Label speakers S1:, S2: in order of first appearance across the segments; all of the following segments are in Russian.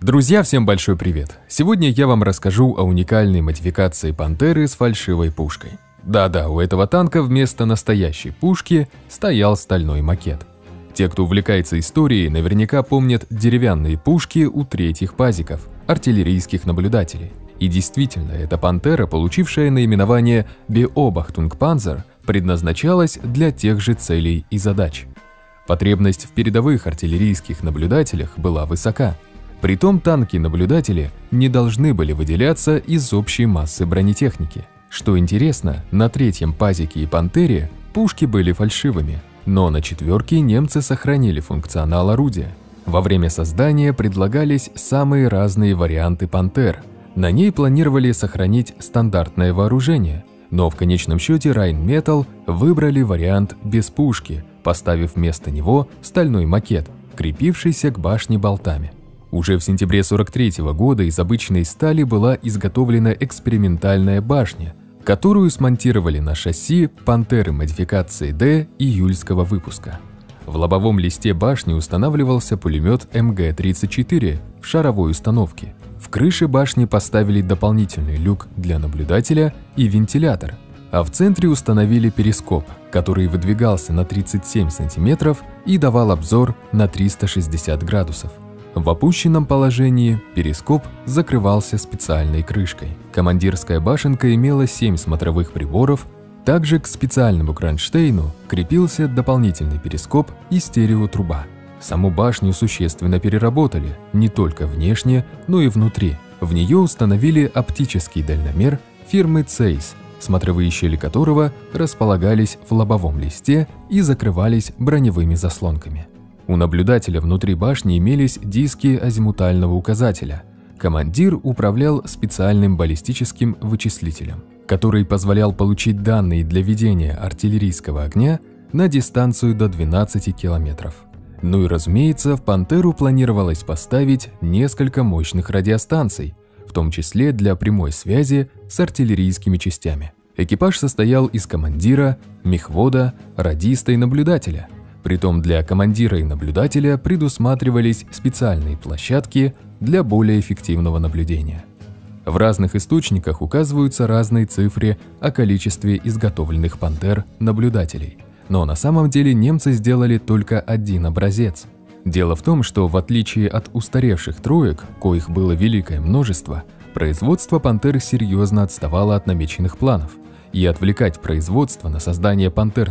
S1: Друзья, всем большой привет! Сегодня я вам расскажу о уникальной модификации «Пантеры» с фальшивой пушкой. Да-да, у этого танка вместо настоящей пушки стоял стальной макет. Те, кто увлекается историей, наверняка помнят деревянные пушки у третьих пазиков, артиллерийских наблюдателей. И действительно, эта «Пантера», получившая наименование «Beobachtungpanzer», предназначалась для тех же целей и задач. Потребность в передовых артиллерийских наблюдателях была высока – Притом танки-наблюдатели не должны были выделяться из общей массы бронетехники. Что интересно, на третьем пазике и пантере пушки были фальшивыми, но на четверке немцы сохранили функционал орудия. Во время создания предлагались самые разные варианты пантер. На ней планировали сохранить стандартное вооружение, но в конечном счете Rheinmetall выбрали вариант без пушки, поставив вместо него стальной макет, крепившийся к башне болтами. Уже в сентябре 43 -го года из обычной стали была изготовлена экспериментальная башня, которую смонтировали на шасси «Пантеры» модификации D июльского выпуска. В лобовом листе башни устанавливался пулемет МГ-34 в шаровой установке. В крыше башни поставили дополнительный люк для наблюдателя и вентилятор, а в центре установили перископ, который выдвигался на 37 см и давал обзор на 360 градусов. В опущенном положении перископ закрывался специальной крышкой. Командирская башенка имела 7 смотровых приборов, также к специальному кронштейну крепился дополнительный перископ и стереотруба. Саму башню существенно переработали, не только внешне, но и внутри. В нее установили оптический дальномер фирмы Zeiss, смотровые щели которого располагались в лобовом листе и закрывались броневыми заслонками. У наблюдателя внутри башни имелись диски азимутального указателя. Командир управлял специальным баллистическим вычислителем, который позволял получить данные для ведения артиллерийского огня на дистанцию до 12 километров. Ну и разумеется, в «Пантеру» планировалось поставить несколько мощных радиостанций, в том числе для прямой связи с артиллерийскими частями. Экипаж состоял из командира, мехвода, радиста и наблюдателя – Притом для командира и наблюдателя предусматривались специальные площадки для более эффективного наблюдения. В разных источниках указываются разные цифры о количестве изготовленных «Пантер» наблюдателей. Но на самом деле немцы сделали только один образец. Дело в том, что в отличие от устаревших троек, коих было великое множество, производство «Пантер» серьезно отставало от намеченных планов, и отвлекать производство на создание «Пантер»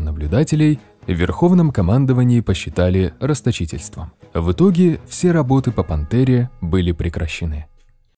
S1: в Верховном командовании посчитали расточительством. В итоге все работы по «Пантере» были прекращены.